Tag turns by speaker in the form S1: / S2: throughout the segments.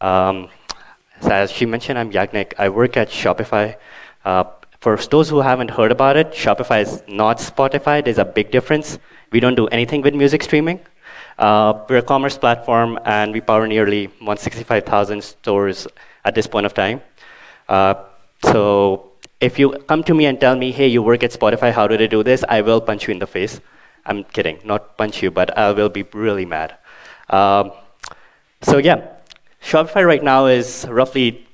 S1: Um, so as she mentioned, I'm Yagnik. I work at Shopify. Uh, for those who haven't heard about it, Shopify is not Spotify. There's a big difference. We don't do anything with music streaming. Uh, we're a commerce platform, and we power nearly 165,000 stores at this point of time. Uh, so if you come to me and tell me, hey, you work at Spotify, how do they do this? I will punch you in the face. I'm kidding, not punch you, but I will be really mad. Um, so yeah, Shopify right now is roughly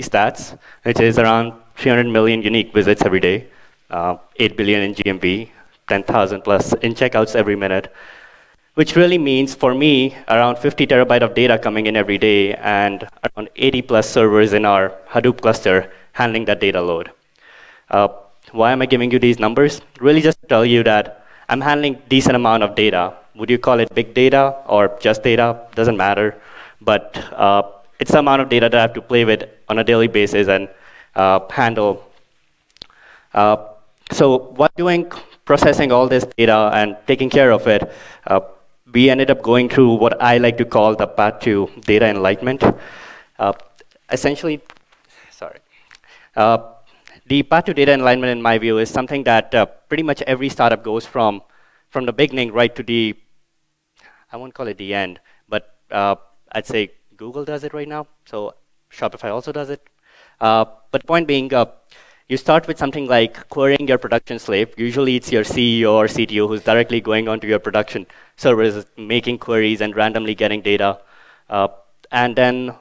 S1: stats, which is around 300 million unique visits every day, uh, 8 billion in GMV, 10,000 plus in checkouts every minute, which really means for me around 50 terabyte of data coming in every day and around 80 plus servers in our Hadoop cluster handling that data load. Uh, why am I giving you these numbers? Really just to tell you that I'm handling decent amount of data. Would you call it big data or just data? Doesn't matter. But uh, it's the amount of data that I have to play with on a daily basis and uh, handle. Uh, so while doing processing all this data and taking care of it, uh, we ended up going through what I like to call the path to data enlightenment. Uh, essentially, sorry. The path to data enlightenment, in my view, is something that pretty much every startup goes from, from the beginning right to the, I won't call it the end, but uh, I'd say Google does it right now. So Shopify also does it. Uh, but point being, uh, you start with something like querying your production slave. Usually it's your CEO or CTO who's directly going onto your production servers, making queries and randomly getting data. Uh, and then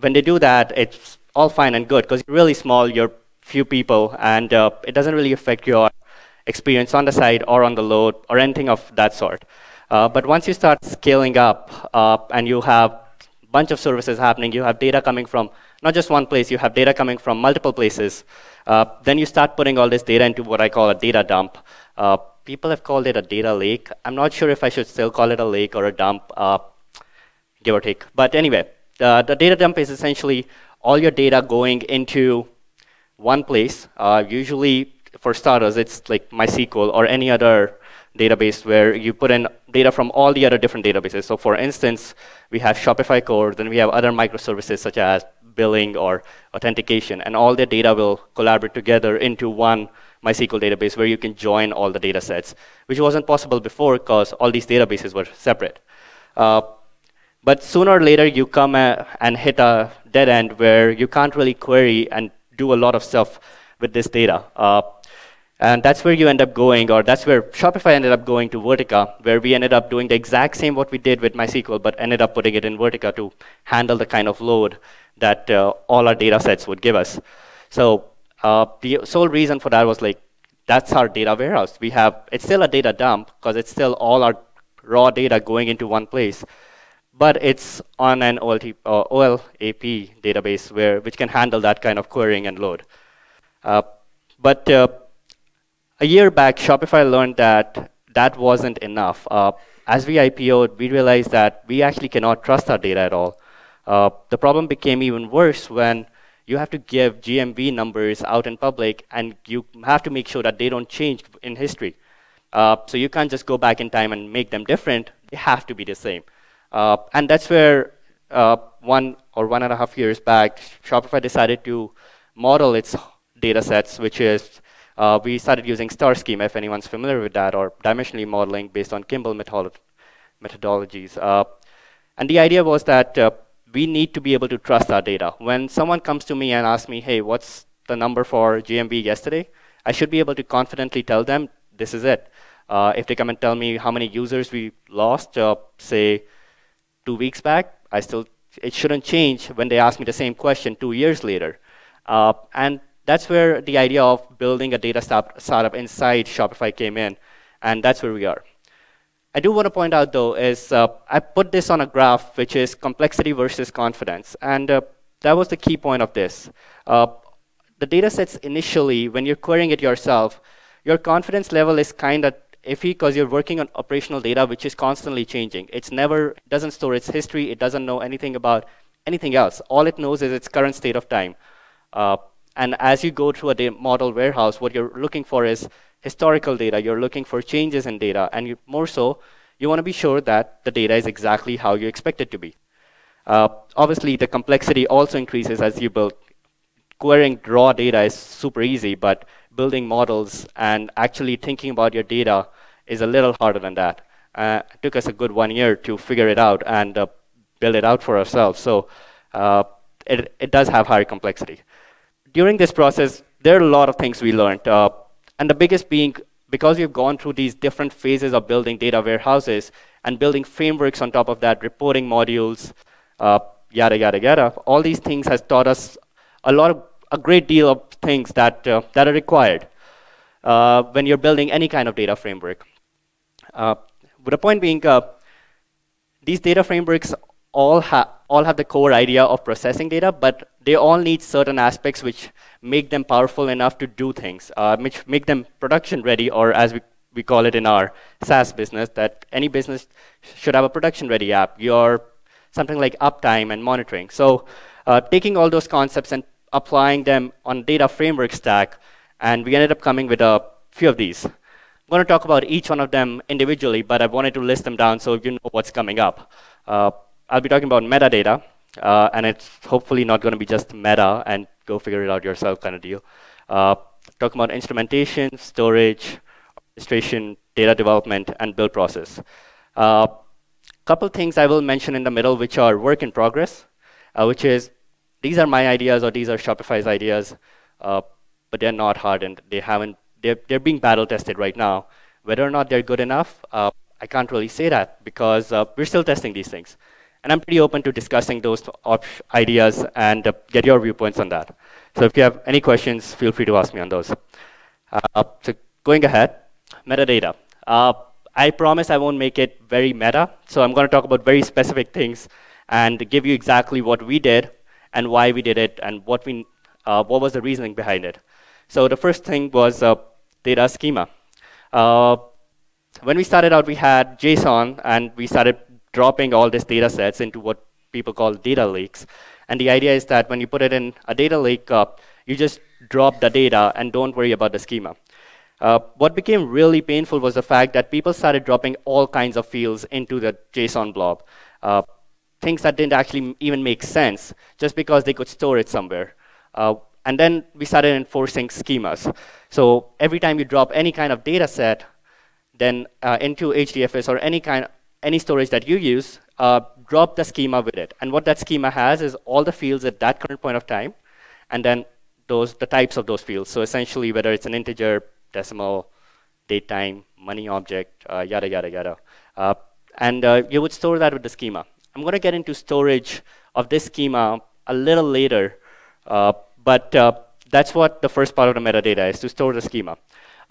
S1: when they do that, it's all fine and good because you're really small, you're few people, and uh, it doesn't really affect your experience on the site or on the load or anything of that sort. Uh, but once you start scaling up uh, and you have bunch of services happening, you have data coming from not just one place, you have data coming from multiple places, uh, then you start putting all this data into what I call a data dump. Uh, people have called it a data lake. I'm not sure if I should still call it a lake or a dump, uh, give or take. But anyway, the data dump is essentially all your data going into one place. Uh, usually, for starters, it's like MySQL or any other database where you put in data from all the other different databases. So for instance, we have Shopify core, then we have other microservices such as billing or authentication, and all the data will collaborate together into one MySQL database where you can join all the data sets, which wasn't possible before because all these databases were separate. Uh, but sooner or later, you come and hit a dead end where you can't really query and do a lot of stuff with this data. Uh, and that's where you end up going, or that's where Shopify ended up going to Vertica, where we ended up doing the exact same what we did with MySQL, but ended up putting it in Vertica to handle the kind of load that uh, all our data sets would give us. So uh, the sole reason for that was like, that's our data warehouse. We have, it's still a data dump, because it's still all our raw data going into one place but it's on an OLT, uh, OLAP database where, which can handle that kind of querying and load. Uh, but uh, a year back, Shopify learned that that wasn't enough. Uh, as we IPO'd, we realized that we actually cannot trust our data at all. Uh, the problem became even worse when you have to give GMV numbers out in public, and you have to make sure that they don't change in history. Uh, so you can't just go back in time and make them different. They have to be the same. Uh, and that's where uh, one or one and a half years back, Shopify decided to model its data sets, which is uh, we started using star schema, if anyone's familiar with that, or dimensionally modeling based on Kimball methodolo methodologies. Uh, and the idea was that uh, we need to be able to trust our data. When someone comes to me and asks me, hey, what's the number for GMV yesterday? I should be able to confidently tell them this is it. Uh, if they come and tell me how many users we lost, say two weeks back. I still, it shouldn't change when they ask me the same question two years later. Uh, and that's where the idea of building a data startup inside Shopify came in, and that's where we are. I do want to point out, though, is uh, I put this on a graph, which is complexity versus confidence, and uh, that was the key point of this. Uh, the data sets initially, when you're querying it yourself, your confidence level is kind of iffy because you're working on operational data which is constantly changing. It's never doesn't store its history. It doesn't know anything about anything else. All it knows is its current state of time. And as you go through a model warehouse, what you're looking for is historical data. You're looking for changes in data, and you, more so, you want to be sure that the data is exactly how you expect it to be. Uh, obviously, the complexity also increases as you build. Querying raw data is super easy, but building models and actually thinking about your data is a little harder than that. Uh, it took us a good one year to figure it out and uh, build it out for ourselves. So uh, it, it does have higher complexity. During this process, there are a lot of things we learned. Uh, and the biggest being, because we've gone through these different phases of building data warehouses and building frameworks on top of that, reporting modules, uh, yada, yada, yada, all these things has taught us a lot of, a great deal of things that, uh, that are required when you're building any kind of data framework. Uh, but the point being, uh, these data frameworks all, ha all have the core idea of processing data, but they all need certain aspects which make them powerful enough to do things, uh, which make them production ready, or as we, we call it in our SaaS business, that any business should have a production ready app. Your something like uptime and monitoring. So uh, taking all those concepts and applying them on data framework stack, and we ended up coming with a few of these. I'm going to talk about each one of them individually, but I wanted to list them down so you know what's coming up. Uh, I'll be talking about metadata, uh, and it's hopefully not going to be just meta and go figure it out yourself kind of deal. Uh, talking about instrumentation, storage, orchestration, data development, and build process. A uh, couple things I will mention in the middle, which are work in progress, uh, which is these are my ideas or these are Shopify's ideas, uh, but they're not hardened. they haven't they're, they're being battle tested right now. Whether or not they're good enough, uh, I can't really say that because we're still testing these things. And I'm pretty open to discussing those ideas and uh, get your viewpoints on that. So if you have any questions, feel free to ask me on those. Uh, so going ahead, metadata. Uh, I promise I won't make it very meta, so I'm going to talk about very specific things and give you exactly what we did and why we did it and what, we, uh, what was the reasoning behind it. So the first thing was data schema. Uh, when we started out, we had JSON, and we started dropping all these data sets into what people call data lakes. And the idea is that when you put it in a data lake, uh, you just drop the data and don't worry about the schema. Uh, what became really painful was the fact that people started dropping all kinds of fields into the JSON blob. Uh, things that didn't actually even make sense just because they could store it somewhere. Uh, and then we started enforcing schemas. So every time you drop any kind of data set, then uh, into HDFS or any kind, any storage that you use, uh, drop the schema with it. And what that schema has is all the fields at that current point of time, and then those the types of those fields. So essentially, whether it's an integer, decimal, date time, money object, uh, yada yada yada, uh, and uh, you would store that with the schema. I'm going to get into storage of this schema a little later. Uh, but uh, that's what the first part of the metadata is, to store the schema.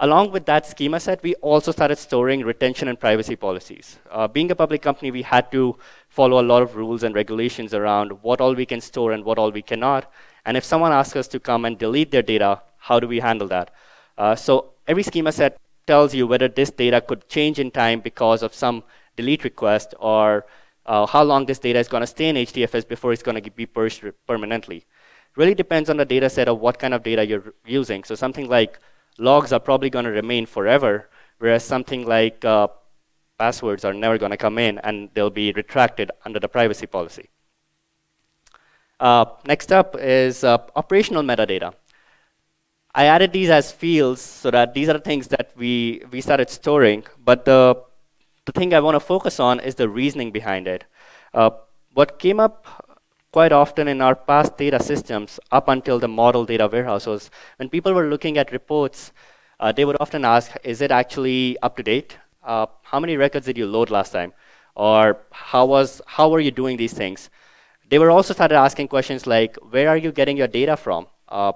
S1: Along with that schema set, we also started storing retention and privacy policies. Uh, being a public company, we had to follow a lot of rules and regulations around what all we can store and what all we cannot. And if someone asks us to come and delete their data, how do we handle that? Uh, so every schema set tells you whether this data could change in time because of some delete request or uh, how long this data is going to stay in HDFS before it's going to be purged permanently really depends on the data set of what kind of data you're using. So something like logs are probably going to remain forever, whereas something like uh, passwords are never going to come in and they'll be retracted under the privacy policy. Uh, next up is uh, operational metadata. I added these as fields so that these are the things that we, we started storing, but the, the thing I want to focus on is the reasoning behind it. Uh, what came up quite often in our past data systems up until the model data warehouse was when people were looking at reports, uh, they would often ask, is it actually up to date? Uh, how many records did you load last time? Or how, was, how were you doing these things? They were also started asking questions like, where are you getting your data from? Uh,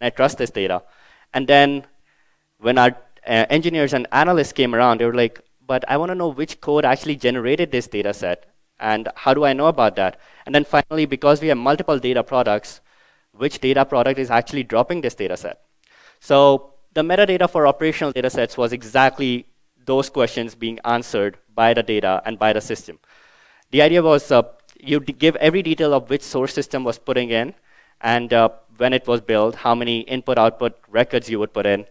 S1: I trust this data. And then when our uh, engineers and analysts came around, they were like, but I want to know which code actually generated this data set. And how do I know about that? And then finally, because we have multiple data products, which data product is actually dropping this data set? So the metadata for operational data sets was exactly those questions being answered by the data and by the system. The idea was uh, you give every detail of which source system was putting in, and uh, when it was built, how many input-output records you would put in,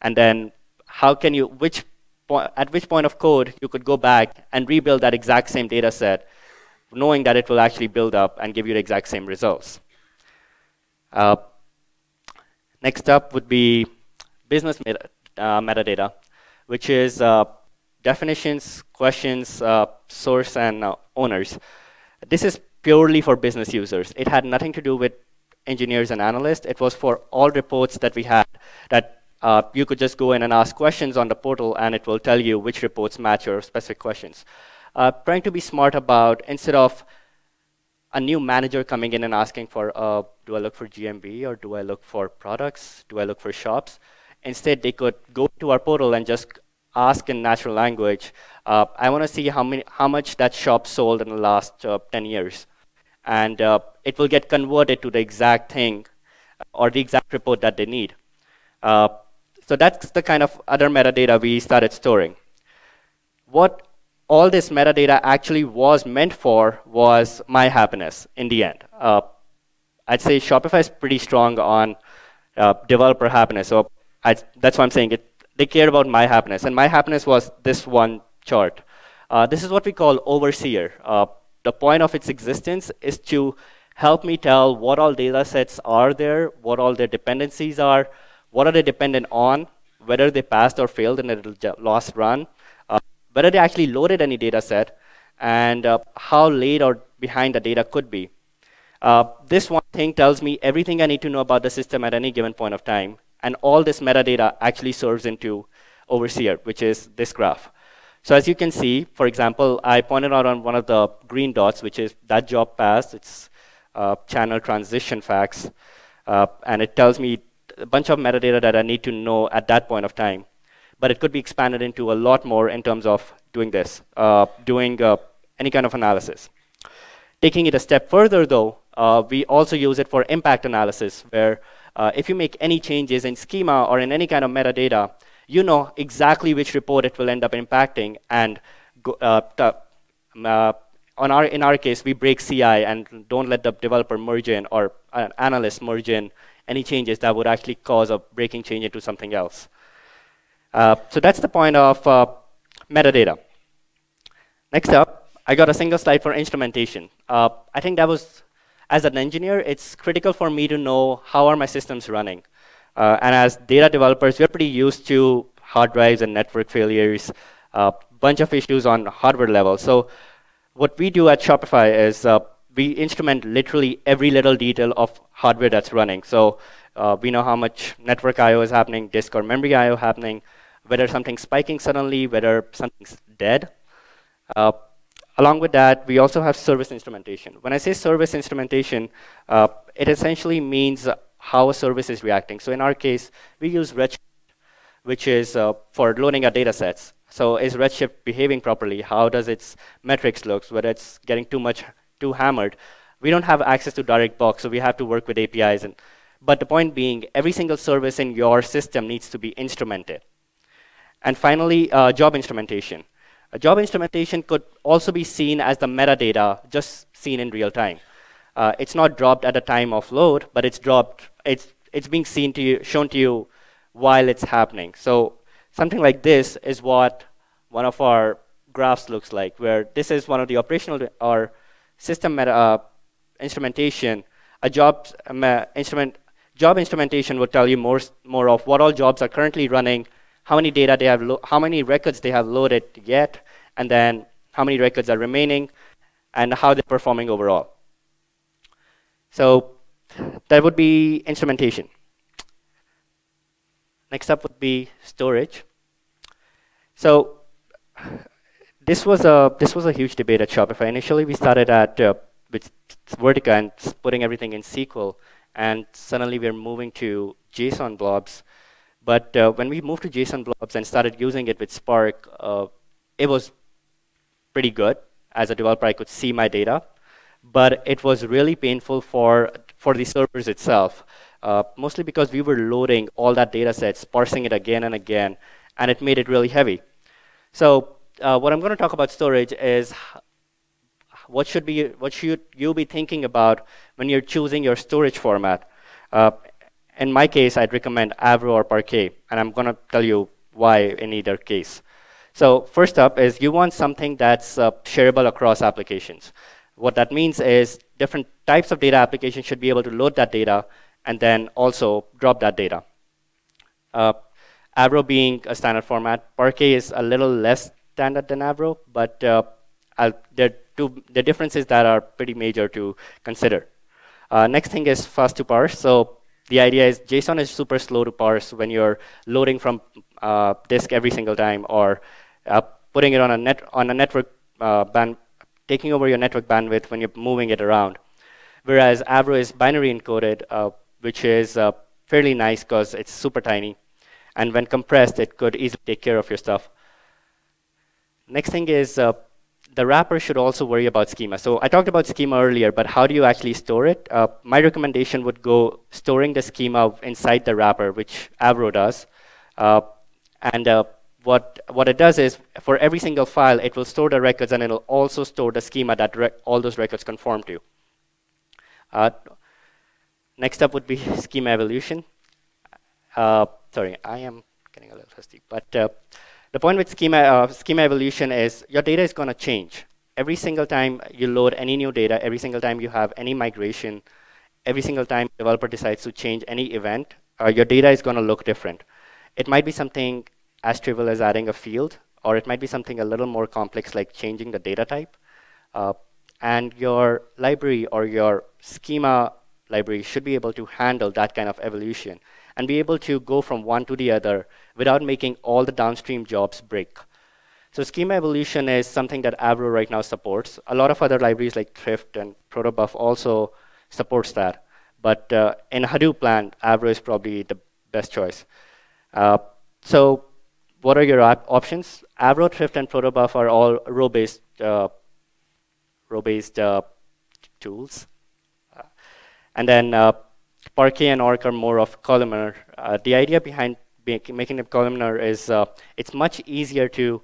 S1: and then how can you, which at which point of code you could go back and rebuild that exact same data set knowing that it will actually build up and give you the exact same results. Uh, next up would be business meta, uh, metadata, which is uh, definitions, questions, uh, source, and uh, owners. This is purely for business users. It had nothing to do with engineers and analysts. It was for all reports that we had that uh, you could just go in and ask questions on the portal and it will tell you which reports match your specific questions. Uh, trying to be smart about, instead of a new manager coming in and asking for, uh, do I look for GMV or do I look for products? Do I look for shops? Instead, they could go to our portal and just ask in natural language, uh, I want to see how, many, how much that shop sold in the last uh, 10 years. And uh, it will get converted to the exact thing or the exact report that they need. So that's the kind of other metadata we started storing. What all this metadata actually was meant for was my happiness in the end. Uh, I'd say Shopify is pretty strong on uh, developer happiness. So I, that's why I'm saying it. They care about my happiness. And my happiness was this one chart. Uh, this is what we call overseer. Uh, the point of its existence is to help me tell what all data sets are there, what all their dependencies are, what are they dependent on, whether they passed or failed in a lost run, uh, whether they actually loaded any data set, and uh, how late or behind the data could be. Uh, this one thing tells me everything I need to know about the system at any given point of time, and all this metadata actually serves into Overseer, which is this graph. So as you can see, for example, I pointed out on one of the green dots, which is that job passed. It's uh, channel transition facts, uh, and it tells me a bunch of metadata that I need to know at that point of time. But it could be expanded into a lot more in terms of doing this, uh, doing uh, any kind of analysis. Taking it a step further, though, uh, we also use it for impact analysis, where uh, if you make any changes in schema or in any kind of metadata, you know exactly which report it will end up impacting. And uh, uh, on our, in our case, we break CI and don't let the developer merge in or an analyst merge in any changes that would actually cause a breaking change into something else. Uh, so that's the point of uh, metadata. Next up, I got a single slide for instrumentation. Uh, I think that was, as an engineer, it's critical for me to know how are my systems running. Uh, and as data developers, we're pretty used to hard drives and network failures, a uh, bunch of issues on hardware level. So what we do at Shopify is uh, we instrument literally every little detail of hardware that's running. So uh, we know how much network I/O is happening, disk or memory I/O happening, whether something's spiking suddenly, whether something's dead. Uh, along with that, we also have service instrumentation. When I say service instrumentation, uh, it essentially means how a service is reacting. So in our case, we use Redshift, which is uh, for loading our data sets. So is Redshift behaving properly? How does its metrics look? Whether it's getting too much, too hammered. We don't have access to direct box, so we have to work with APIs. And, but the point being, every single service in your system needs to be instrumented. And finally, uh, job instrumentation. A job instrumentation could also be seen as the metadata just seen in real time. Uh, it's not dropped at the time of load, but it's dropped it's, it's being seen to you, shown to you while it's happening. So something like this is what one of our graphs looks like, where this is one of the operational or system uh, instrumentation. A job um, uh, instrument job instrumentation will tell you more more of what all jobs are currently running, how many data they have, how many records they have loaded yet, and then how many records are remaining, and how they're performing overall. So that would be instrumentation. Next up would be storage. So this was a this was a huge debate at Shopify. Initially, we started at uh, with Vertica and putting everything in SQL, and suddenly we're moving to JSON blobs. But uh, when we moved to JSON blobs and started using it with Spark, uh, it was pretty good. As a developer, I could see my data, but it was really painful for for the servers itself, uh, mostly because we were loading all that data sets, parsing it again and again, and it made it really heavy. So uh, what I'm going to talk about storage is what should, be, what should you be thinking about when you're choosing your storage format. Uh, in my case, I'd recommend Avro or Parquet, and I'm going to tell you why in either case. So first up is you want something that's uh, shareable across applications what that means is different types of data applications should be able to load that data and then also drop that data. Uh, Avro being a standard format, Parquet is a little less standard than Avro, but uh, there are two the differences that are pretty major to consider. Uh, next thing is fast to parse. So the idea is JSON is super slow to parse when you're loading from uh, disk every single time or uh, putting it on a net on a network uh, band, taking over your network bandwidth when you're moving it around. Whereas Avro is binary encoded, uh, which is fairly nice because it's super tiny. And when compressed, it could easily take care of your stuff. Next thing is uh, the wrapper should also worry about schema. So I talked about schema earlier, but how do you actually store it? Uh, my recommendation would go storing the schema inside the wrapper, which Avro does. Uh, and uh, what, what it does is, for every single file, it will store the records, and it'll also store the schema that all those records conform to. Uh, next up would be schema evolution. Uh, sorry, I am getting a little thirsty. But the point with schema, uh, schema evolution is your data is going to change. Every single time you load any new data, every single time you have any migration, every single time developer decides to change any event, uh, your data is going to look different. It might be something as trivial as adding a field, or it might be something a little more complex like changing the data type. Uh, and your library or your schema library should be able to handle that kind of evolution and be able to go from one to the other without making all the downstream jobs break. So schema evolution is something that Avro right now supports. A lot of other libraries like Thrift and Protobuf also supports that. But uh, in Hadoop land, Avro is probably the best choice. Uh, so what are your op options? Avro, Thrift, and Protobuf are all row-based uh, row-based uh, tools. And then uh, Parquet and ORC are more of columnar. Uh, the idea behind making it columnar is uh, it's much easier to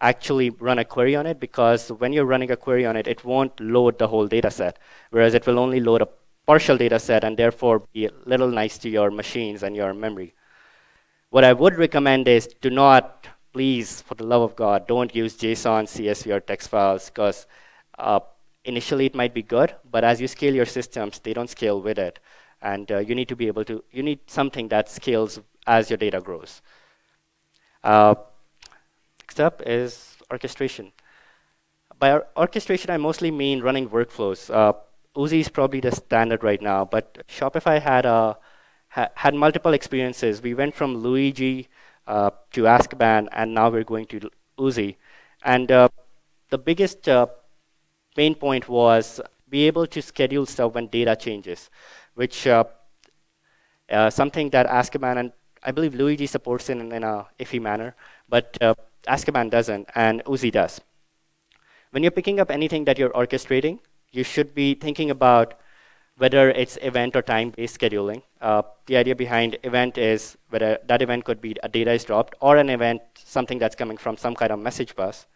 S1: actually run a query on it because when you're running a query on it, it won't load the whole data set, whereas it will only load a partial data set and therefore be a little nice to your machines and your memory. What I would recommend is do not, please, for the love of God, don't use JSON, CSV, or text files because uh, initially it might be good, but as you scale your systems, they don't scale with it. And uh, you need to be able to, you need something that scales as your data grows. Uh, next up is orchestration. By or orchestration, I mostly mean running workflows. Uh, Oozie is probably the standard right now, but Shopify had a ha had multiple experiences. We went from Luigi uh, to Azkaban, and now we're going to Oozie. And uh, the biggest uh, main point was be able to schedule stuff when data changes which uh, uh, something that Azkaban and I believe Luigi supports in, in a iffy manner, but uh, Azkaban doesn't, and Oozie does. When you're picking up anything that you're orchestrating, you should be thinking about whether it's event or time-based scheduling. Uh, the idea behind event is whether that event could be a data is dropped or an event, something that's coming from some kind of message bus.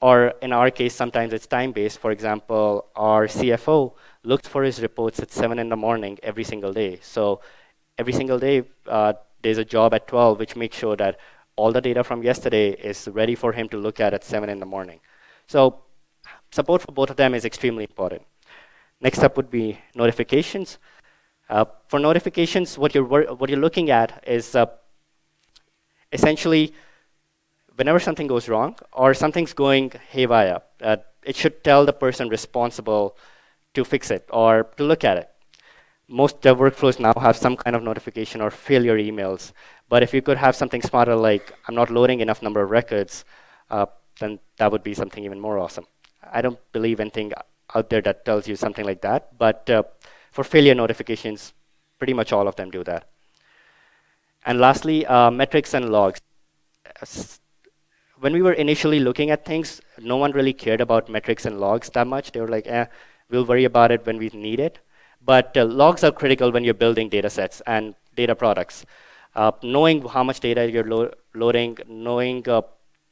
S1: Or in our case, sometimes it's time-based. For example, our CFO looks for his reports at 7 in the morning every single day. So every single day, uh, there's a job at 12 which makes sure that all the data from yesterday is ready for him to look at at 7 in the morning. So support for both of them is extremely important. Next up would be notifications. Uh, for notifications, what you're, what you're looking at is uh, essentially whenever something goes wrong or something's going haywire, uh, it should tell the person responsible to fix it or to look at it. Most dev workflows now have some kind of notification or failure emails. But if you could have something smarter like, I'm not loading enough number of records, uh, then that would be something even more awesome. I don't believe anything out there that tells you something like that. But uh, for failure notifications, pretty much all of them do that. And lastly, uh, metrics and logs when we were initially looking at things, no one really cared about metrics and logs that much. They were like, eh, we'll worry about it when we need it. But uh, logs are critical when you're building data sets and data products. Uh, knowing how much data you're lo loading, knowing uh,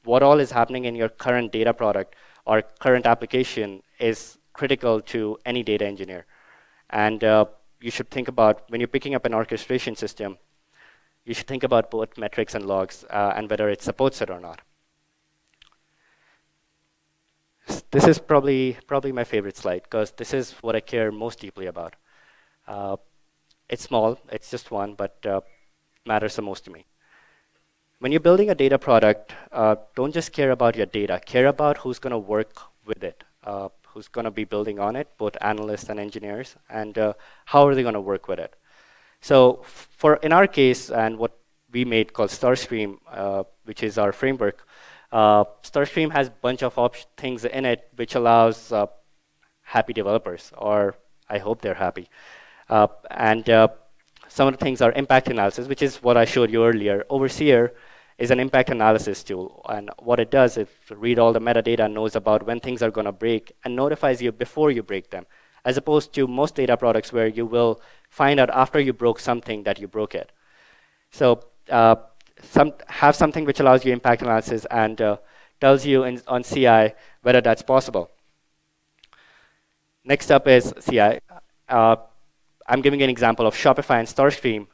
S1: what all is happening in your current data product or current application is critical to any data engineer. And uh, you should think about, when you're picking up an orchestration system, you should think about both metrics and logs uh, and whether it supports it or not. This is probably, probably my favorite slide because this is what I care most deeply about. Uh, it's small, it's just one, but uh, matters the most to me. When you're building a data product, uh, don't just care about your data, care about who's going to work with it, uh, who's going to be building on it, both analysts and engineers, and uh, how are they going to work with it. So for in our case, and what we made called Starscream, uh, which is our framework, uh, Starscream has a bunch of things in it which allows uh, happy developers, or I hope they're happy. Uh, and uh, some of the things are impact analysis, which is what I showed you earlier. Overseer is an impact analysis tool. And what it does is read all the metadata, knows about when things are going to break, and notifies you before you break them, as opposed to most data products where you will find out after you broke something that you broke it. So uh, some, have something which allows you impact analysis and uh, tells you in, on CI whether that's possible. Next up is CI. Uh, I'm giving an example of Shopify and Starscream.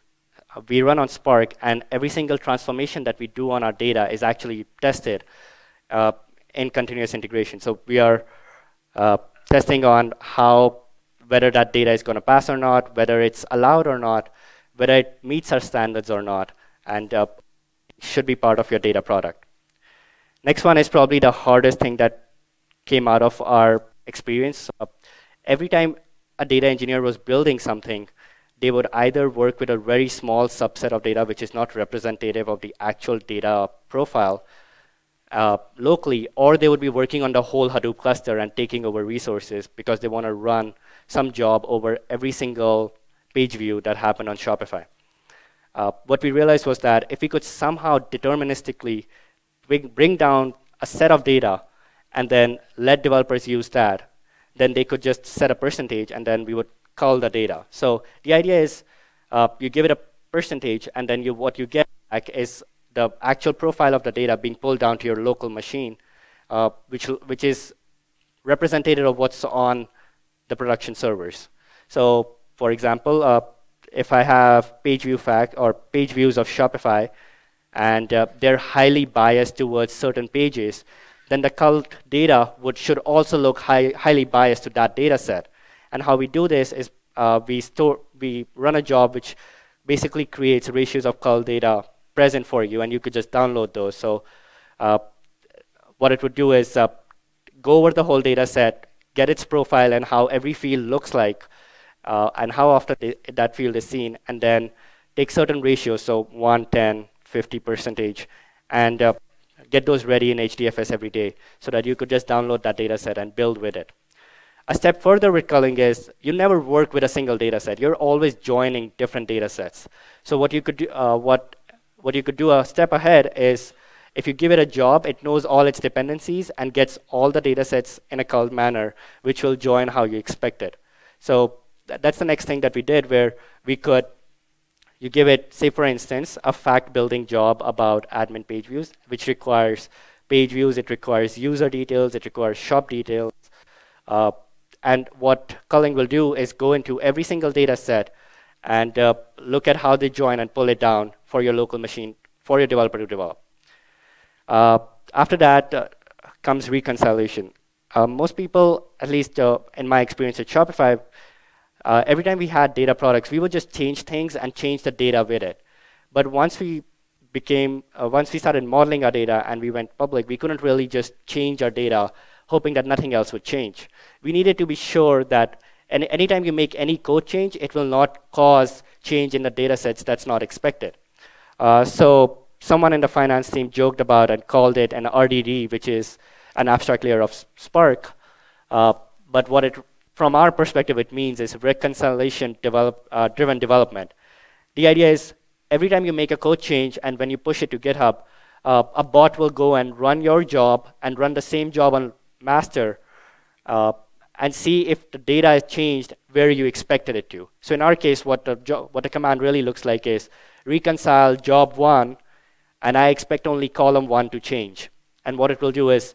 S1: Uh, we run on Spark, and every single transformation that we do on our data is actually tested uh, in continuous integration. So we are uh, testing on how whether that data is going to pass or not, whether it's allowed or not, whether it meets our standards or not, and uh, should be part of your data product. Next one is probably the hardest thing that came out of our experience. Uh, every time a data engineer was building something, they would either work with a very small subset of data, which is not representative of the actual data profile uh, locally, or they would be working on the whole Hadoop cluster and taking over resources because they want to run some job over every single page view that happened on Shopify. Uh, what we realized was that if we could somehow deterministically bring, bring down a set of data and then let developers use that, then they could just set a percentage and then we would call the data. So the idea is uh, you give it a percentage and then you, what you get back is the actual profile of the data being pulled down to your local machine, uh, which, which is representative of what's on the production servers. So for example, uh, if I have page view fact or page views of Shopify, and uh, they're highly biased towards certain pages, then the culled data would should also look high, highly biased to that data set. And how we do this is uh, we store we run a job which basically creates ratios of culled data present for you, and you could just download those. So uh, what it would do is uh, go over the whole data set, get its profile and how every field looks like, uh, and how often that field is seen, and then take certain ratios, so 1, 10, 50 percentage, and uh, get those ready in HDFS every day so that you could just download that data set and build with it. A step further with culling is you never work with a single data set. You're always joining different data sets. So what you could do, uh, what, what you could do a step ahead is if you give it a job, it knows all its dependencies and gets all the data sets in a culled manner, which will join how you expect it. So that's the next thing that we did where we could, you give it, say for instance, a fact building job about admin page views, which requires page views, it requires user details, it requires shop details. Uh, and what culling will do is go into every single data set and uh, look at how they join and pull it down for your local machine, for your developer to develop. Uh, after that uh, comes reconciliation. Uh, most people, at least uh, in my experience at Shopify, uh, every time we had data products, we would just change things and change the data with it. But once we became, uh, once we started modeling our data and we went public, we couldn't really just change our data hoping that nothing else would change. We needed to be sure that any, anytime you make any code change, it will not cause change in the data sets that's not expected. Uh, so someone in the finance team joked about and called it an RDD, which is an abstract layer of Spark. Uh, but what it from our perspective, it means is reconciliation develop, uh, driven development. The idea is every time you make a code change and when you push it to GitHub, uh, a bot will go and run your job and run the same job on master uh, and see if the data is changed where you expected it to. So in our case, what the, what the command really looks like is reconcile job one, and I expect only column one to change. And what it will do is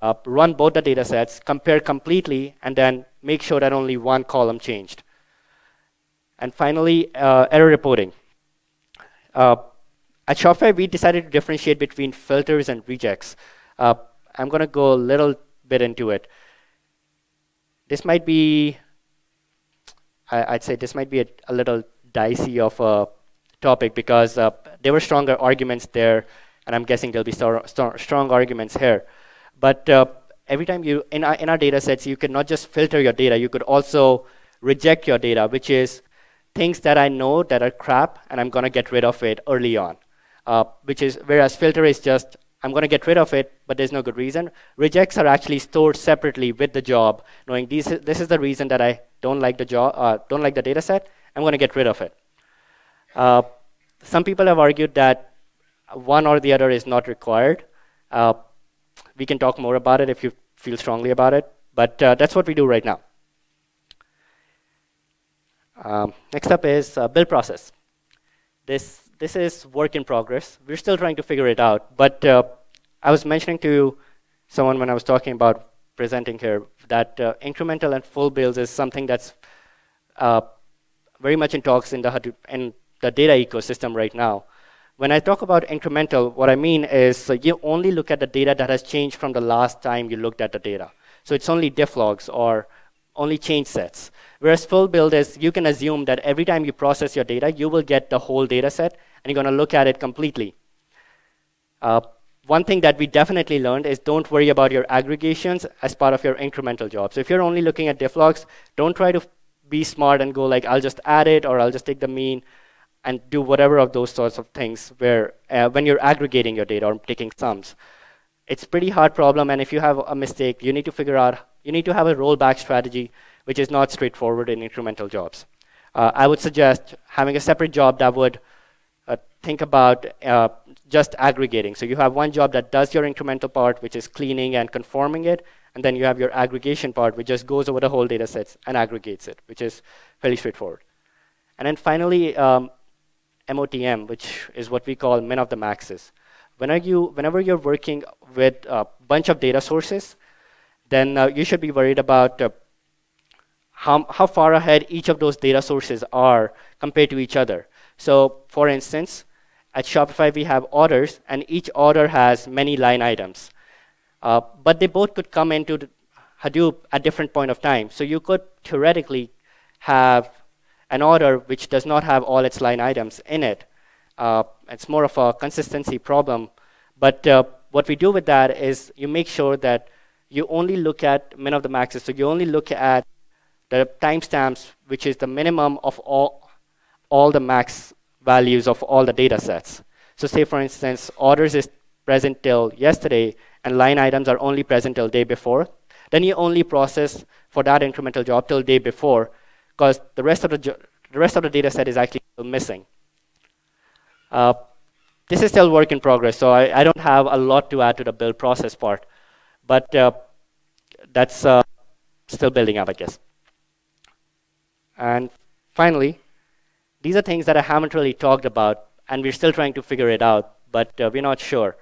S1: uh, run both the data sets, compare completely, and then make sure that only one column changed. And finally, uh, error reporting. Uh, at Shopify, we decided to differentiate between filters and rejects. Uh, I'm going to go a little bit into it. This might be, I, would say this might be a, a, little dicey of a topic because uh, there were stronger arguments there, and I'm guessing there'll be strong arguments here. But uh, every time you, in our, in our data sets, you can not just filter your data, you could also reject your data, which is things that I know that are crap, and I'm going to get rid of it early on. Uh, which is, whereas filter is just, I'm going to get rid of it, but there's no good reason. Rejects are actually stored separately with the job, knowing these, this is the reason that I don't like the job, uh, don't like the data set, I'm going to get rid of it. Uh, some people have argued that one or the other is not required. Uh, we can talk more about it if you feel strongly about it, but uh, that's what we do right now. Um, next up is uh, build process. This, this is work in progress. We're still trying to figure it out, but uh, I was mentioning to someone when I was talking about presenting here that uh, incremental and full builds is something that's uh, very much in talks in the, Hadoop, in the data ecosystem right now. When I talk about incremental, what I mean is uh, you only look at the data that has changed from the last time you looked at the data. So it's only diff logs or only change sets. Whereas full build is you can assume that every time you process your data, you will get the whole data set and you're going to look at it completely. Uh, one thing that we definitely learned is don't worry about your aggregations as part of your incremental job. So if you're only looking at diff logs, don't try to be smart and go like, I'll just add it or I'll just take the mean and do whatever of those sorts of things where uh, when you're aggregating your data or taking sums. It's pretty hard problem and if you have a mistake, you need to figure out, you need to have a rollback strategy which is not straightforward in incremental jobs. Uh, I would suggest having a separate job that would uh, think about uh, just aggregating. So you have one job that does your incremental part, which is cleaning and conforming it, and then you have your aggregation part, which just goes over the whole data sets and aggregates it, which is fairly straightforward. And then finally, um, MOTM, which is what we call min of the maxes. Whenever, you, whenever you're working with a bunch of data sources, then uh, you should be worried about uh, how, how far ahead each of those data sources are compared to each other. So for instance, at Shopify, we have orders, and each order has many line items. Uh, but they both could come into Hadoop at different point of time. So you could theoretically have an order which does not have all its line items in it. Uh, it's more of a consistency problem. But uh, what we do with that is you make sure that you only look at min of the maxes. So you only look at the timestamps, which is the minimum of all, all the max values of all the data sets. So say, for instance, orders is present till yesterday, and line items are only present till day before. Then you only process for that incremental job till day before, because the rest of the, the rest of the data set is actually still missing. Uh, this is still work in progress, so I, I, don't have a lot to add to the build process part, but uh, that's uh, still building up, I guess. And finally, these are things that I haven't really talked about, and we're still trying to figure it out, but uh, we're not sure.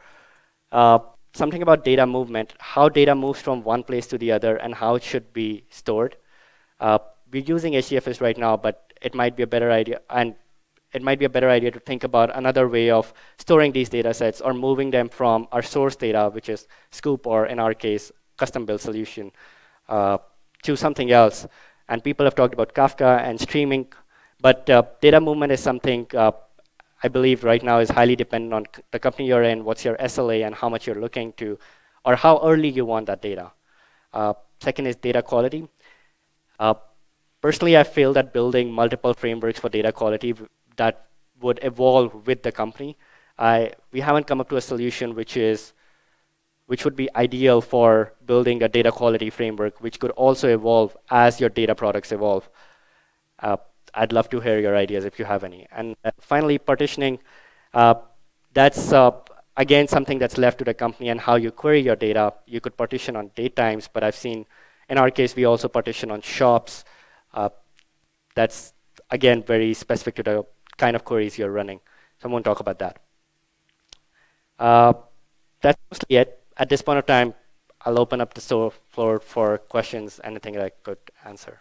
S1: Uh, something about data movement, how data moves from one place to the other, and how it should be stored. Uh, we're using HDFS right now, but it might be a better idea, and it might be a better idea to think about another way of storing these data sets or moving them from our source data, which is Sqoop, or in our case, custom built solution, uh, to something else. And people have talked about Kafka and streaming, but uh, data movement is something uh, I believe right now is highly dependent on the company you're in, what's your SLA, and how much you're looking to, or how early you want that data. Uh, second is data quality. Personally, I feel that building multiple frameworks for data quality that would evolve with the company. I, we haven't come up to a solution which is which would be ideal for building a data quality framework, which could also evolve as your data products evolve. Uh, I'd love to hear your ideas if you have any. And uh, finally, partitioning. Uh, that's, uh, again, something that's left to the company and how you query your data. You could partition on date times, but I've seen, in our case, we also partition on shops. Uh, that's, again, very specific to the kind of queries you're running. So I won't talk about that. Uh, that's mostly it at this point of time, I'll open up the floor for questions, anything that I could answer.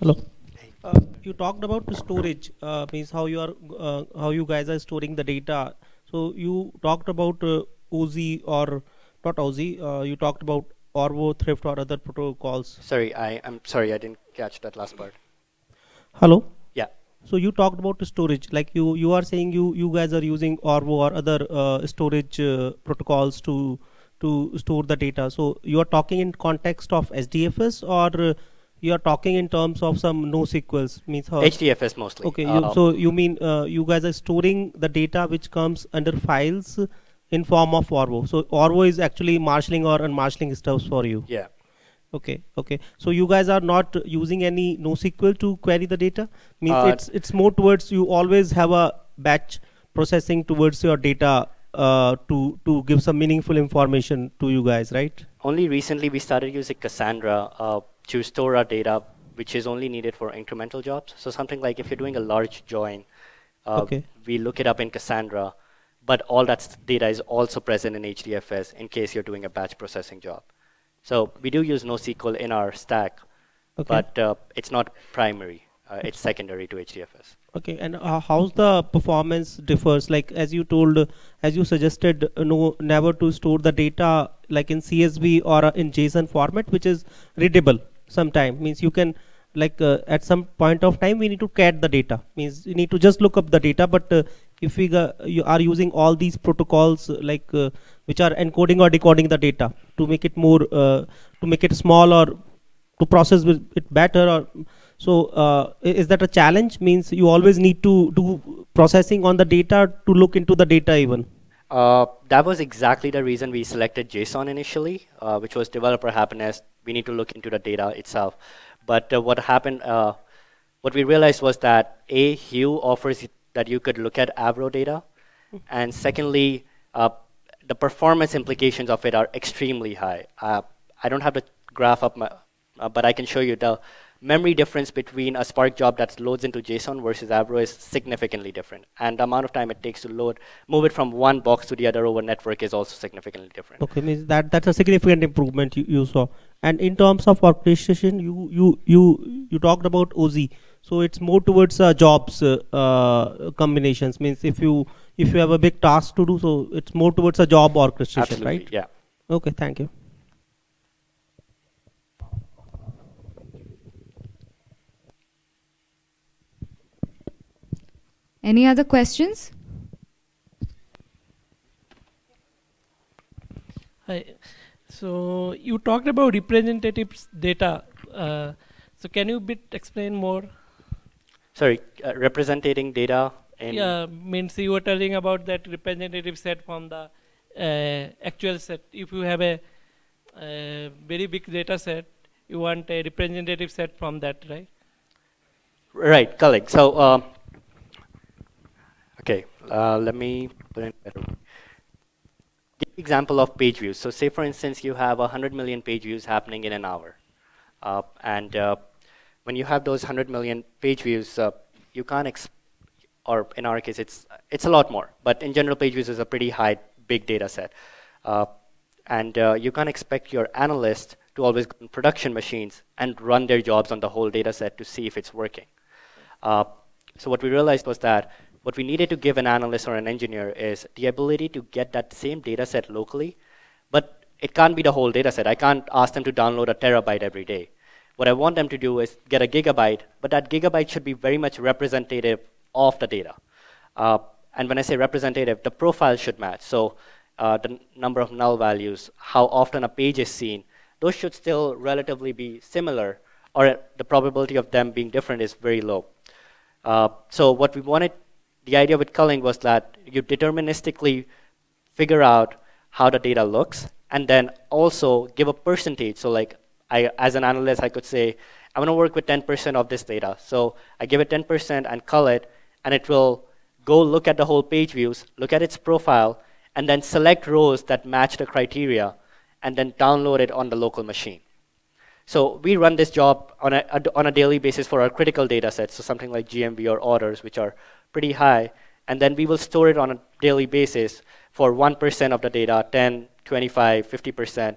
S2: Hello. Uh, you talked about the storage, uh, means how you are, uh, how you guys are storing the data. So you talked about uh, Oozie or not Oozie. Uh, you talked about Avro, Thrift, or other protocols.
S1: Sorry, I, I'm sorry, I didn't catch that last part.
S2: Hello.
S1: Yeah.
S2: So you talked about the storage, like you you are saying you you guys are using Avro or other uh, storage uh, protocols to to store the data. So you are talking in context of HDFS or you are talking in terms of some NoSQLs means how
S1: HDFS mostly.
S2: Okay, you,
S1: Uh,
S2: so you mean uh, you guys are storing the data which comes under files in form of Avro. So Avro is actually marshalling or unmarshalling stuff for you.
S1: yeah.
S2: Okay, okay. So you guys are not using any NoSQL to query the data. Means
S1: Uh,
S2: it's it's more towards you always have a batch processing towards your data uh, to to give some meaningful information to you guys, right?
S1: Only recently we started using Cassandra uh, to store our data, which is only needed for incremental jobs. So something like if you're doing a large join, uh,
S2: Okay.
S1: we look it up in Cassandra, but all that data is also present in HDFS in case you're doing a batch processing job. So we do use NoSQL in our stack,
S2: Okay.
S1: but uh, it's not primary. Uh, it's secondary to HDFS.
S2: Okay, and uh, how's the performance differs? Like as you told, uh, as you suggested, uh, no, never to store the data like in CSV or uh, in JSON format, which is readable. Sometime means you can like uh, at some point of time we need to cat the data. Means you need to just look up the data. But uh, if we you are using all these protocols uh, like which are encoding or decoding the data to make it more uh, to make it small or to process with it better or so uh, is that a challenge means you always need to do processing on the data to look into the data even
S1: Uh, that was exactly the reason we selected JSON initially, uh, which was developer happiness. We need to look into the data itself. But uh, what happened, uh, what we realized was that A, Hue offers that you could look at Avro data. And secondly, uh, the performance implications of it are extremely high. Uh, I don't have the graph up, my, uh, but I can show you the memory difference between a Spark job that loads into JSON versus Avro is significantly different. And the amount of time it takes to load, move it from one box to the other over network is also significantly different.
S2: okay means that that's a significant improvement you, you saw and in terms of orchestration you you you you talked about Oozie so it's more towards uh, jobs uh, uh, combinations means if you if you have a big task to do so it's more towards a job orchestration
S1: Absolutely,
S2: right
S1: yeah.
S2: okay thank you
S3: Any other questions?
S4: Hi. So you talked about representative data. Uh, so can you bit explain more?
S1: Sorry, uh, representing data in
S4: yeah, means you were telling about that representative set from the uh, actual set. If you have a uh, very big data set, you want a representative set from that, right?
S1: Right, correct. So, um, okay, uh, let me put it better. Give example of page views. So, say for instance, you have 100 million page views happening in an hour, uh, and uh, when you have those 100 million page views, uh, you can't, ex- or in our case, it's it's a lot more. But in general, page views is a pretty high, big data set, uh, and uh, you can't expect your analyst to always go on production machines and run their jobs on the whole data set to see if it's working. So what we realized was that what we needed to give an analyst or an engineer is the ability to get that same data set locally, but it can't be the whole data set. I can't ask them to download a terabyte every day. What I want them to do is get a gigabyte, but that gigabyte should be very much representative of the data. Uh, and when I say representative, the profile should match. So uh, the number of null values, how often a page is seen, those should still relatively be similar, or the probability of them being different is very low. Uh, so what we wanted, the idea with culling was that you deterministically figure out how the data looks, and then also give a percentage. So like, I, as an analyst, I could say, I'm gonna work with 10% of this data. So I give it 10% and cull it, and it will go look at the whole page views, look at its profile, and then select rows that match the criteria, and then download it on the local machine. So we run this job on a, a- on a daily basis for our critical data sets, so something like GMV or orders, which are pretty high, and then we will store it on a daily basis for 1% of the data, 10, 25, 50%,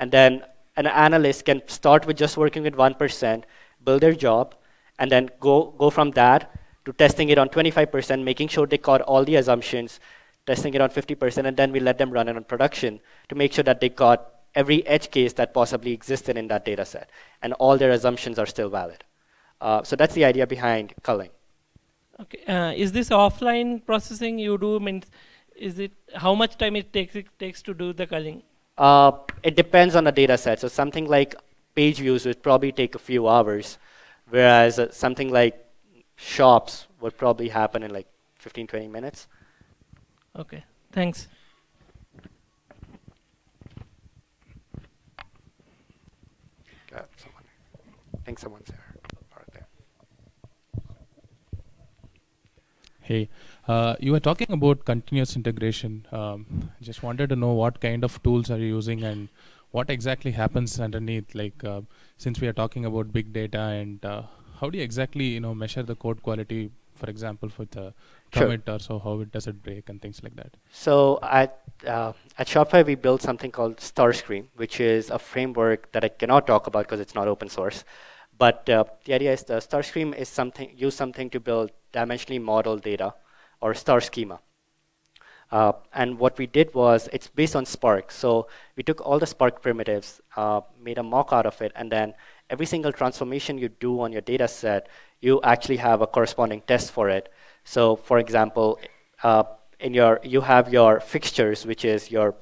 S1: and then an analyst can start with just working with 1%, build their job, and then go, go from that to testing it on 25%, making sure they caught all the assumptions, testing it on 50%, and then we let them run it on production to make sure that they got every edge case that possibly existed in that data set, and all their assumptions are still valid. Uh, so that's the idea behind culling.
S4: Okay. Uh, is this offline processing you do? Means, is it how much time it takes it takes to do the culling?
S1: Uh, it depends on the data set. So something like page views would probably take a few hours, whereas uh, something like shops would probably happen in like 15, 20 minutes.
S4: Okay. Thanks.
S1: Got someone. I think someone's there. Part there.
S5: Hey, uh, you were talking about continuous integration. Um, just wanted to know what kind of tools are you using and what exactly happens underneath. Like, uh, since we are talking about big data, and uh, how do you exactly, you know, measure the code quality? For example, for the
S1: Sure.
S5: commit or so, how it does it break and things like that.
S1: So at uh, at Shopify, we built something called Starscream, which is a framework that I cannot talk about because it's not open source. But uh, the idea is the Starscream is something use something to build dimensionally modeled data or star schema. Uh, and what we did was it's based on Spark. So we took all the Spark primitives, uh, made a mock out of it, and then every single transformation you do on your data set, you actually have a corresponding test for it. So for example, uh, in your you have your fixtures, which is your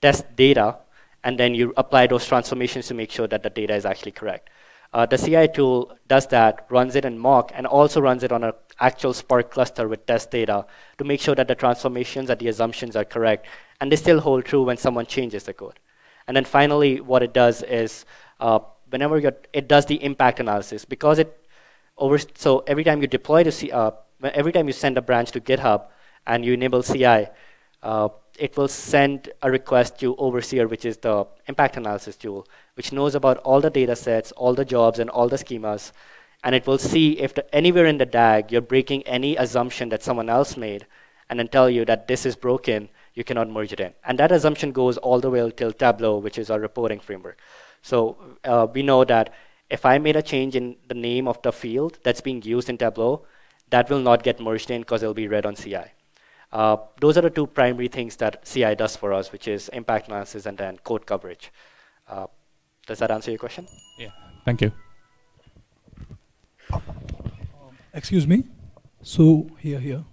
S1: test data, and then you apply those transformations to make sure that the data is actually correct. Uh, the CI tool does that, runs it in mock, and also runs it on an actual Spark cluster with test data to make sure that the transformations and the assumptions are correct, and they still hold true when someone changes the code. And then finally, what it does is, uh, whenever it does the impact analysis because it over. So every time you deploy to C, uh, every time you send a branch to GitHub and you enable CI, uh, it will send a request to Overseer, which is the impact analysis tool, which knows about all the data sets, all the jobs, and all the schemas. And it will see if the, anywhere in the DAG you're breaking any assumption that someone else made, and then tell you that this is broken, you cannot merge it in. And that assumption goes all the way till Tableau, which is our reporting framework. So uh, we know that if I made a change in the name of the field that's being used in Tableau, that will not get merged in because it'll be read on CI. Uh, those are the two primary things that CI does for us, which is impact analysis and then code coverage. Uh, does that answer your question?
S5: Yeah. Thank you.
S6: Excuse me. So here, here.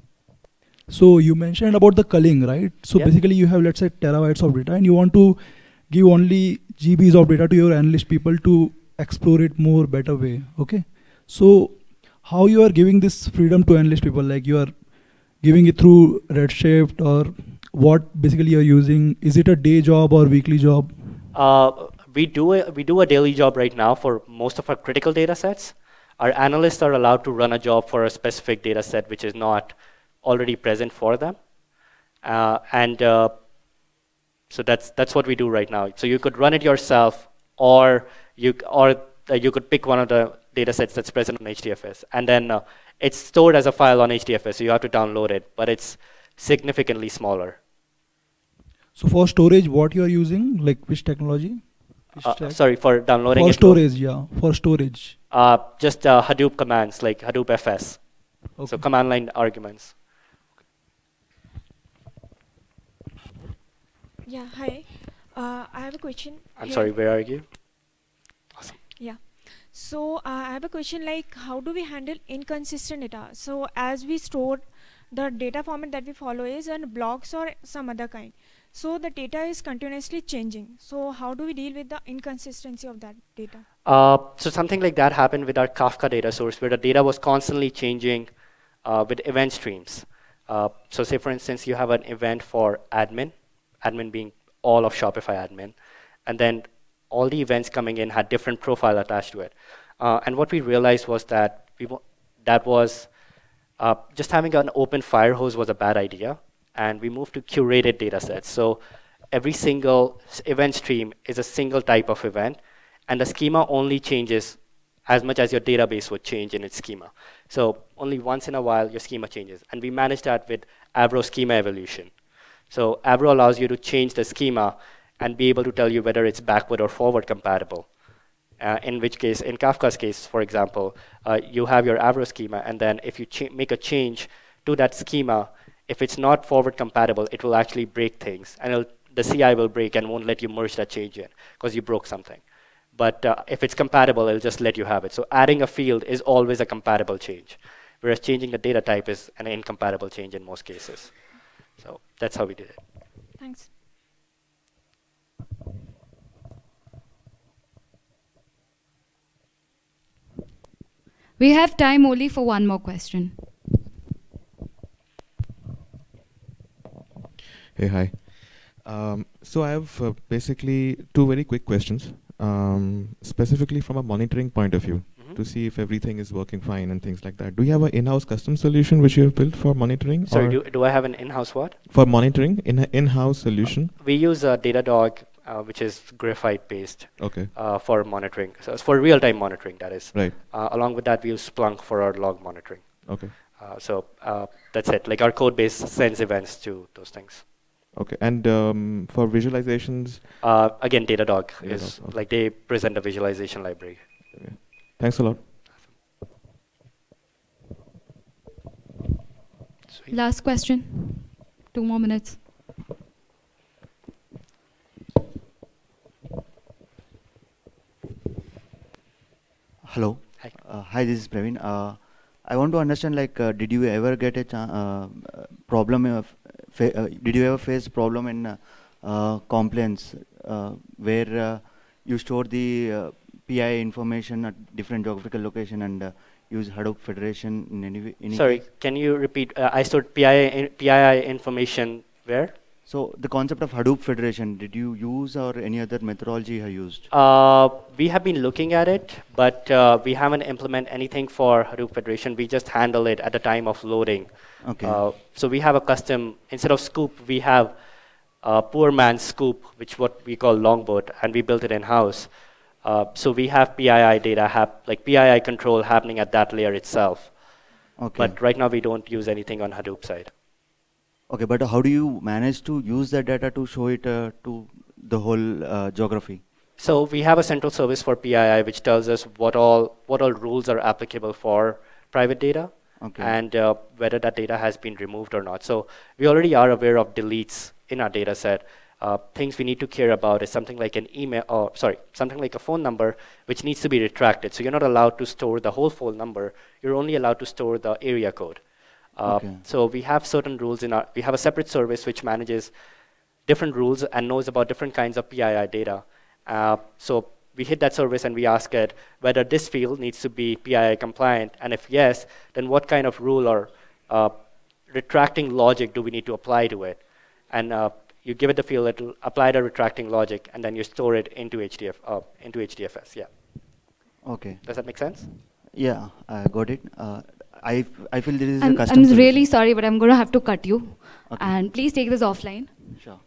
S6: So you mentioned about the culling, right? So
S1: Yeah.
S6: basically, you have let's say terabytes of data, and you want to give only GBs of data to your analyst people to explore it more better way. Okay. So how you are giving this freedom to analyst people? Like you are giving it through Redshift or what? Basically, you're using. Is it a day job or weekly job?
S1: Uh, we do a, we do a daily job right now for most of our critical data sets. Our analysts are allowed to run a job for a specific data set which is not already present for them, uh, and uh, so that's that's what we do right now. So you could run it yourself, or you or uh, you could pick one of the data sets that's present on HDFS, and then uh, it's stored as a file on HDFS, so you have to download it, but it's significantly smaller.
S6: So for storage, what you are using? Like which technology? Which
S1: Uh,
S6: tech?
S1: sorry for downloading
S6: for storage, yeah. For storage.
S1: Uh, just uh, Hadoop commands like Hadoop FS.
S6: Okay.
S1: So command line arguments.
S7: Yeah, hi. Uh, I have a question.
S1: I'm
S7: here.
S1: sorry, where are you?
S7: So uh, I have a question like how do we handle inconsistent data? So as we store the data format that we follow is in blocks or some other kind. So the data is continuously changing. So how do we deal with the inconsistency of that data?
S1: Uh, so something like that happened with our Kafka data source, where the data was constantly changing uh, with event streams. Uh, so say, for instance, you have an event for admin, admin being all of Shopify admin, and then all the events coming in had different profile attached to it. Uh, and what we realized was that we that was uh, just having an open fire hose was a bad idea, and we moved to curated data sets. So every single event stream is a single type of event, and the schema only changes as much as your database would change in its schema. So only once in a while your schema changes, and we manage that with Avro schema evolution. So Avro allows you to change the schema and be able to tell you whether it's backward or forward compatible. Uh, in which case, in Kafka's case, for example, uh, you have your Avro schema, and then if you make a change to that schema, if it's not forward compatible, it will actually break things, and the CI will break and won't let you merge that change in because you broke something. But uh, if it's compatible, it'll just let you have it. So adding a field is always a compatible change, whereas changing the data type is an incompatible change in most cases. So that's how we did it.
S7: Thanks.
S3: We have time only for one more question.
S8: Hey, hi. Um, so I have uh, basically two very quick questions, um, specifically from a monitoring point of view,
S1: Mhm.
S8: to see if everything is working fine and things like that. Do you have an in-house custom solution which you have built for monitoring?
S1: Sorry,
S8: or
S1: do, do I have an in-house what?
S8: for monitoring in in-house solution?
S1: We use uh, Datadog, uh, which is graphite based
S8: Okay,
S1: uh, for monitoring. So it's for real-time monitoring, that is.
S8: right.
S1: Uh, along with that, we use Splunk for our log monitoring.
S8: Okay,
S1: Uh, so uh, that's it. Like our code base sends events to those things.
S8: okay. And um, for visualizations,
S1: Uh, again, Datadog
S8: Datadog,
S1: is
S8: okay.
S1: like they present a visualization library. Okay.
S8: thanks a lot.
S1: Sweet.
S3: Last question. Two more minutes.
S9: Hello.
S1: Hi.
S9: Uh, hi, this is Praveen. Uh, I want to understand, like, uh, did you ever get a uh, problem? Of fa- uh, did you ever face problem in uh, compliance uh, where uh, you store the uh, PI information at different geographical location and uh, use Hadoop Federation in any way?
S1: Sorry,
S9: case?
S1: can you repeat? Uh, I stored PI in- PII information where?
S9: So the concept of Hadoop Federation, did you use or any other methodology you have used?
S1: Uh, we have been looking at it, but uh, we haven't implemented anything for Hadoop Federation. We just handle it at the time of loading.
S9: Okay.
S1: Uh, so we have a custom, instead of Sqoop, we have a poor man's Sqoop, which what we call Longboat, and we built it in-house. Uh, so we have PII data, hap- like PII control happening at that layer itself.
S9: okay.
S1: But right now we don't use anything on Hadoop side.
S9: Okay, but how do you manage to use that data to show it uh, to the whole uh, geography?
S1: So we have a central service for PII, which tells us what all what all rules are applicable for private data,
S9: Okay.
S1: and uh, whether that data has been removed or not. So we already are aware of deletes in our data set. Uh, things we need to care about is something like an email, or sorry, something like a phone number, which needs to be retracted. So you're not allowed to store the whole phone number. You're only allowed to store the area code. Uh,
S9: Okay.
S1: So we have certain rules in our. We have a separate service which manages different rules and knows about different kinds of PII data. Uh, so we hit that service and we ask it whether this field needs to be PII compliant, and if yes, then what kind of rule or uh, retracting logic do we need to apply to it? And uh, you give it the field, it'll apply the retracting logic, and then you store it into HDF, uh, into HDFS. Yeah.
S9: Okay.
S1: Does that make sense?
S9: Yeah, I got it. Uh, I, I feel this is a
S3: I'm,
S9: custom
S3: I'm
S9: solution.
S3: really sorry, but I'm going to have to cut you.
S9: Okay.
S3: And please take this offline.
S9: Sure.